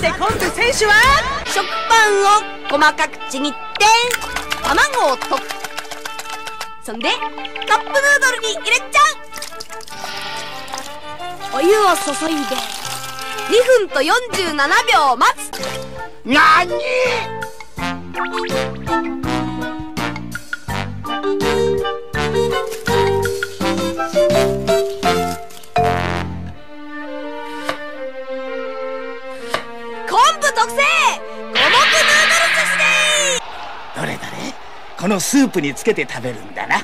してコンブ選手は食パンを細かくちぎって卵を溶く。そんでカップヌードルに入れちゃう。お湯を注いで2分と47秒待つ。なに昆布特製五目ヌードル寿司でどれどれ？このスープにつけて食べるんだな。